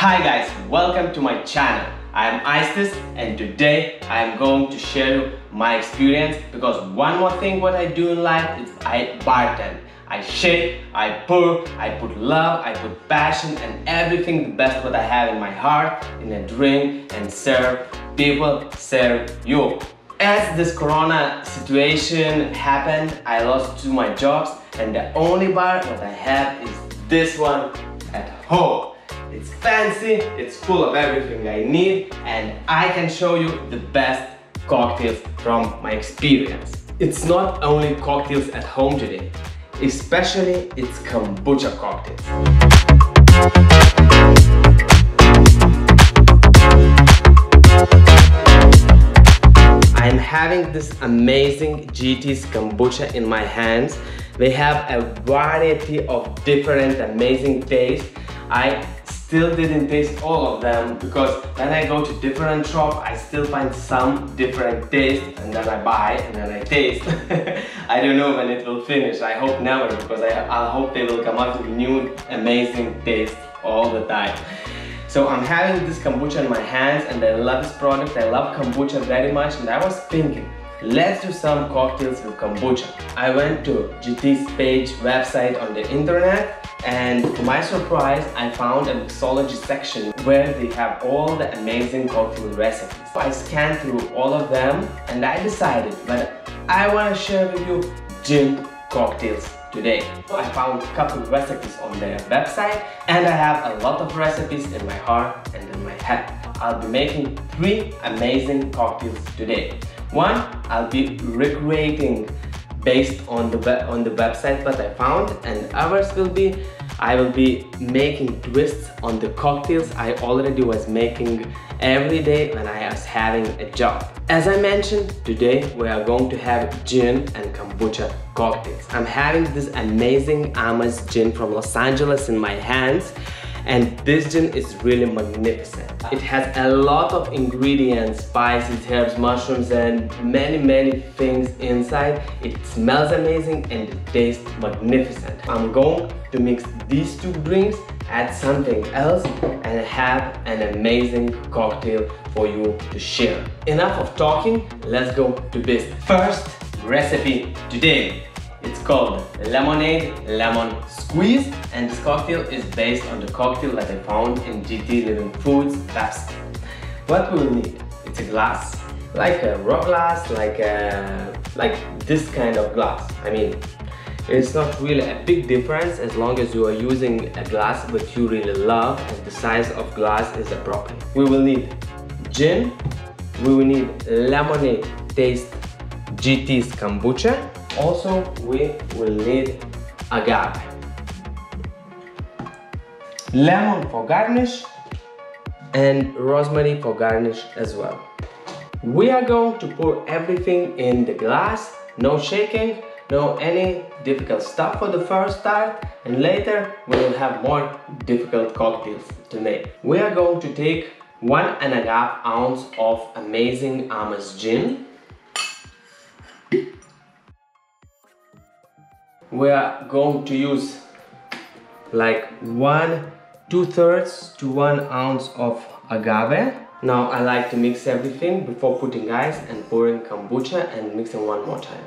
Hi guys, welcome to my channel. I am Aistis and today I am going to share my experience because one more thing what I do in life is I bartend. I shake, I pour, I put love, I put passion and everything the best what I have in my heart in a drink and serve people, serve you. As this corona situation happened, I lost two my jobs and the only bar what I have is this one at home. It's fancy, it's full of everything I need and I can show you the best cocktails from my experience. It's not only cocktails at home today, especially it's kombucha cocktails. I'm having this amazing GT's kombucha in my hands. They have a variety of different amazing tastes. I still didn't taste all of them because when I go to different shop I still find some different taste and then I buy and then I taste. I don't know when it will finish. I hope never because I, I hope they will come out with new amazing taste all the time. So I'm having this kombucha in my hands and I love this product. I love kombucha very much and I was thinking Let's do some cocktails with kombucha. I went to GT's page website on the internet and to my surprise I found a mixology section where they have all the amazing cocktail recipes. I scanned through all of them and I decided that I want to share with you gin cocktails today. I found a couple recipes on their website and I have a lot of recipes in my heart and in my head. I'll be making three amazing cocktails today. One, I'll be recreating based on the on the website that I found and others will be I will be making twists on the cocktails I already was making every day when I was having a job. As I mentioned, today we are going to have gin and kombucha cocktails. I'm having this amazing Amass gin from Los Angeles in my hands and this gin is really magnificent. It has a lot of ingredients, spices, herbs, mushrooms and many many things inside. It smells amazing and it tastes magnificent. I'm going to mix these two drinks, add something else and have an amazing cocktail for you to share. Enough of talking, let's go to business. First recipe today. It's called Lemonade Lemon Squeeze and this cocktail is based on the cocktail that I found in GT Living Foods basket. What we will need? It's a glass, like a raw glass, like a, like this kind of glass. I mean, it's not really a big difference as long as you are using a glass that you really love and the size of glass is appropriate. We will need gin, we will need lemonade taste GT's kombucha also, we will need agave. Lemon for garnish and rosemary for garnish as well. We are going to pour everything in the glass, no shaking, no any difficult stuff for the first start and later we will have more difficult cocktails to make. We are going to take one and a half ounce of amazing Amass gin we are going to use like one two-thirds to one ounce of agave. Now I like to mix everything before putting ice and pouring kombucha and mixing one more time.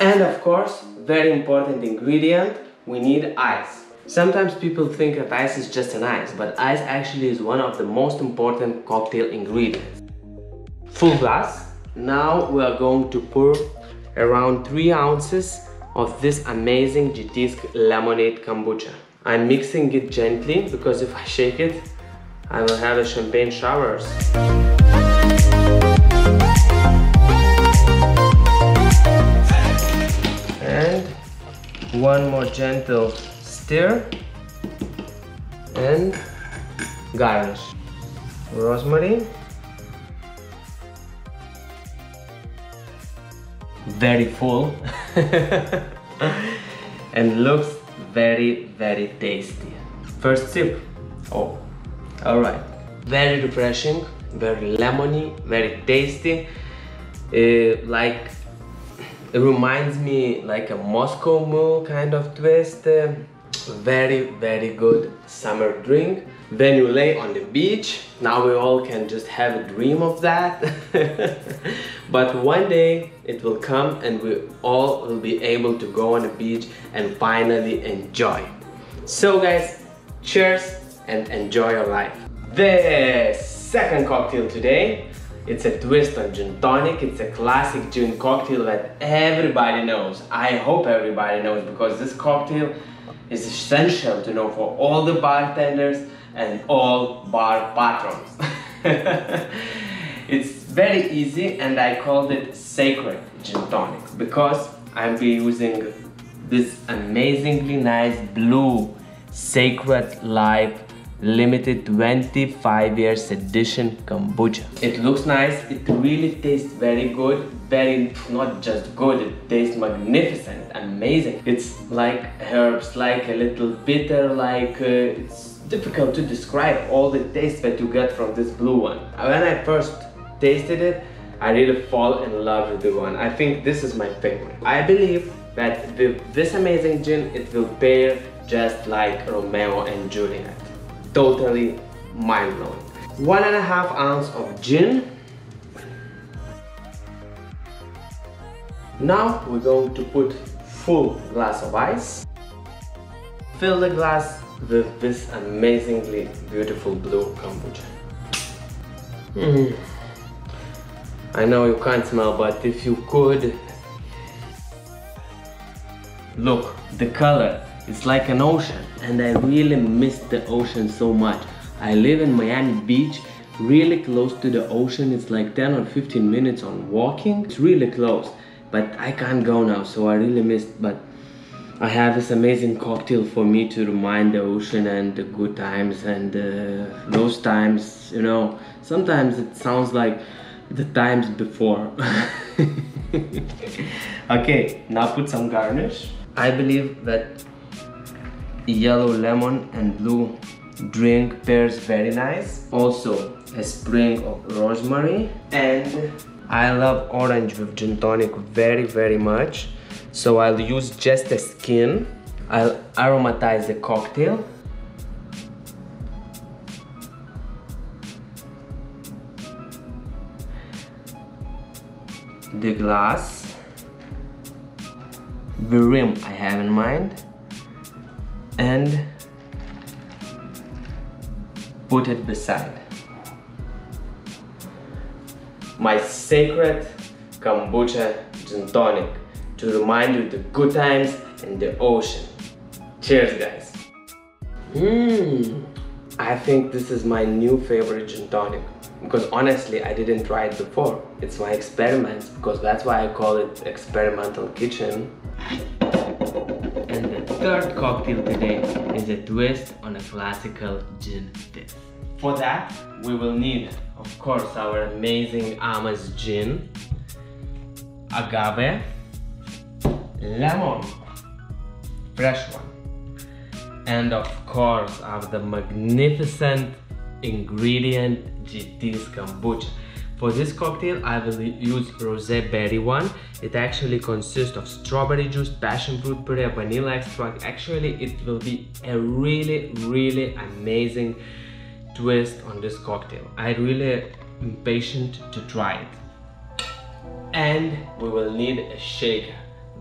And of course very important ingredient we need ice. Sometimes people think that ice is just an ice but ice actually is one of the most important cocktail ingredients. Full glass now we are going to pour around 3 ounces of this amazing GT's lemonade kombucha. I'm mixing it gently because if I shake it, I will have a champagne showers. And one more gentle stir and garnish. Rosemary very full. And looks very very tasty. First sip. Oh all right. Very refreshing very lemony very tasty. Uh, like It reminds me like a Moscow Mule kind of twist. Uh, very, very good summer drink. Then you lay on the beach. Now we all can just have a dream of that. but one day it will come and we all will be able to go on the beach and finally enjoy. So guys, cheers and enjoy your life. The second cocktail today it's a twist on gin tonic. It's a classic gin cocktail that everybody knows. I hope everybody knows because this cocktail is essential to know for all the bartenders and all bar patrons. it's very easy and I called it sacred gin tonic because I'll be using this amazingly nice blue sacred life limited 25 years edition kombucha. It looks nice, it really tastes very good, very, not just good, it tastes magnificent, amazing. It's like herbs, like a little bitter, like uh, it's difficult to describe all the taste that you get from this blue one. When I first tasted it, I really fall in love with the one. I think this is my favorite. I believe that with this amazing gin, it will pair just like Romeo and Juliet totally mind-blowing. One and a half ounce of gin. Now we're going to put full glass of ice. Fill the glass with this amazingly beautiful blue kombucha. Mm. I know you can't smell, but if you could, look, the color it's like an ocean and I really miss the ocean so much. I live in Miami Beach, really close to the ocean. It's like 10 or 15 minutes on walking. It's really close, but I can't go now, so I really miss, But I have this amazing cocktail for me to remind the ocean and the good times and uh, those times, you know, sometimes it sounds like the times before. okay, now put some garnish. I believe that yellow lemon and blue drink pairs very nice. Also a spring of rosemary. And I love orange with gin tonic very very much. So I'll use just a skin. I'll aromatize the cocktail. The glass. The rim I have in mind and put it beside my sacred kombucha gin tonic to remind you the good times in the ocean. Cheers guys! Mmm, I think this is my new favorite gin tonic because honestly I didn't try it before. It's my experiment because that's why I call it experimental kitchen third cocktail today is a twist on a classical gin twist. For that, we will need, of course, our amazing Amass gin, agave, lemon, fresh one, and of course, our the magnificent ingredient GT's kombucha. For this cocktail, I will use rosé berry one. It actually consists of strawberry juice, passion fruit puree, vanilla extract. Actually, it will be a really, really amazing twist on this cocktail. I really impatient to try it. And we will need a shaker.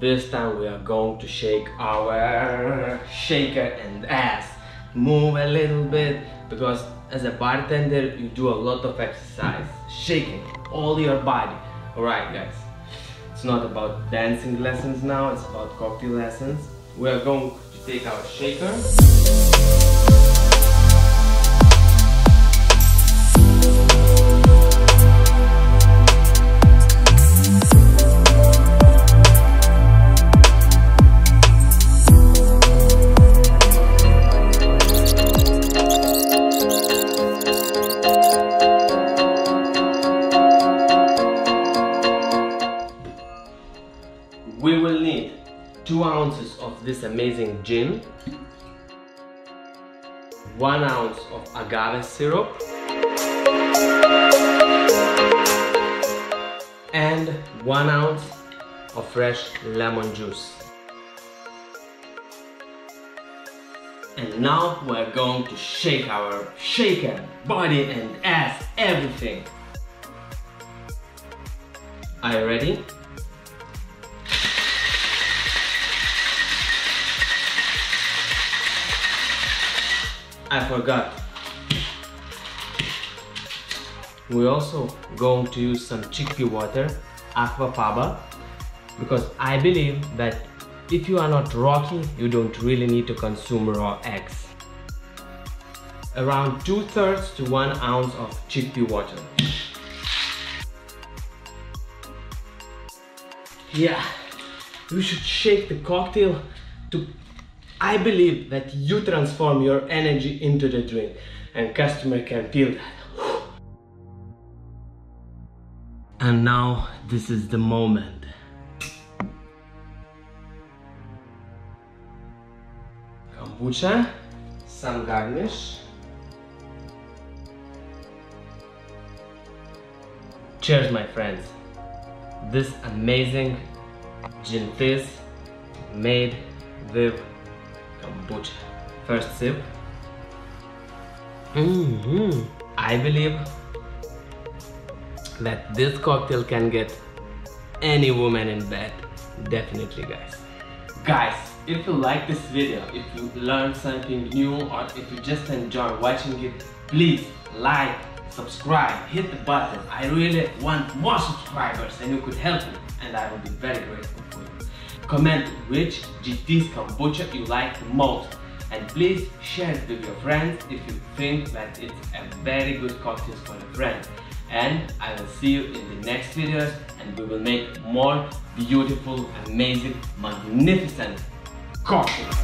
This time we are going to shake our shaker and ass. Move a little bit because as a bartender you do a lot of exercise shaking all your body. All right guys. It's not about dancing lessons now it's about cocktail lessons. We are going to take our shaker this amazing gin, one ounce of agave syrup, and one ounce of fresh lemon juice. And now we're going to shake our shaker, body and ass, everything. Are you ready? I forgot. We're also going to use some chickpea water, aquafaba, because I believe that if you are not rocky, you don't really need to consume raw eggs. Around 2 thirds to 1 ounce of chickpea water. Yeah, we should shake the cocktail to I believe that you transform your energy into the drink and customer can feel that. And now this is the moment. Kombucha, some garnish. Cheers my friends. This amazing gin fizz made with kombucha. First sip. Mm -hmm. I believe that this cocktail can get any woman in bed. Definitely guys. Guys, if you like this video, if you learned something new or if you just enjoy watching it, please like, subscribe, hit the button. I really want more subscribers and you could help me and I will be very grateful for you. Comment which GT's kombucha you like most and please share it with your friends if you think that it's a very good cocktail for your friend. And I will see you in the next videos and we will make more beautiful, amazing, magnificent cocktails.